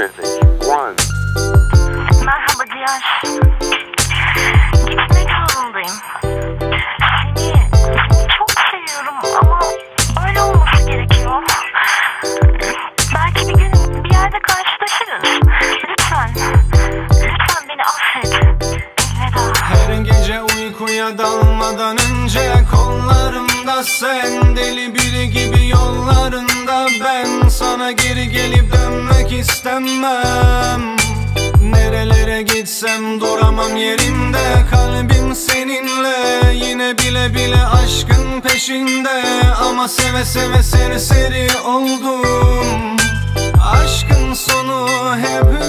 Music One. Merhaba Cihan. Gitmek zorundayım. Seni çok seviyorum ama öyle olması gerekiyor. Belki bir gün bir yerde karşılaşırız. Lütfen. Lütfen beni affet. Elveda. Her gece uykuya dalmadan önce kollarımda sen Deli biri gibi yollarında istemem Nerelere gitsem duramam yerimde. Kalbim seninle yine bile bile aşkın peşinde. Ama seve seve serseri oldum. Aşkın sonu hep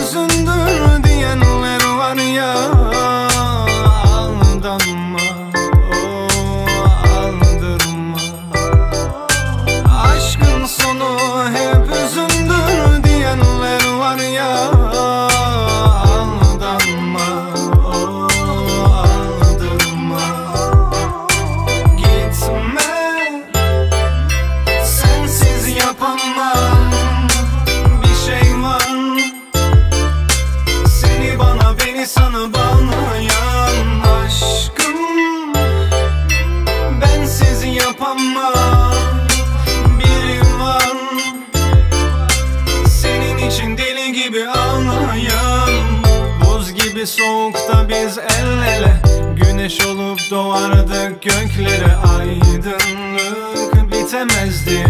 beni sana bağlayan aşkım. Bensiz yapamam. Biri var. Senin için deli gibi ağlayan. Buz gibi soğukta biz el ele. Güneş olup doğardık göklere. Aydınlık bitemezdi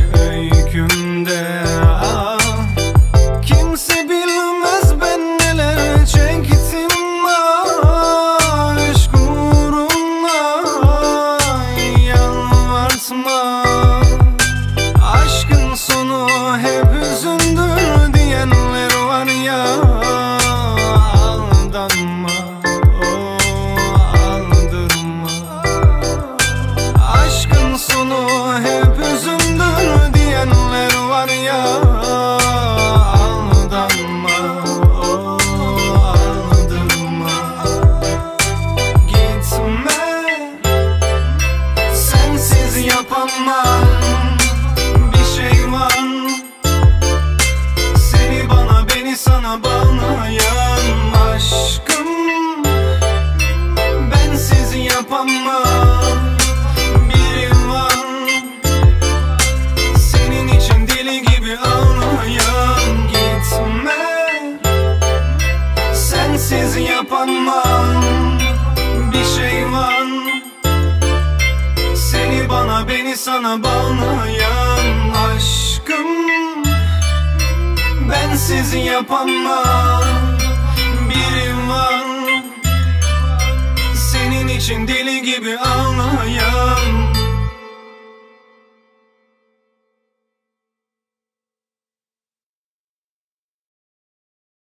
Aldanma, beni sana bağlayan aşkım Bensiz yapamam. Biri var Senin için deli gibi ağlayan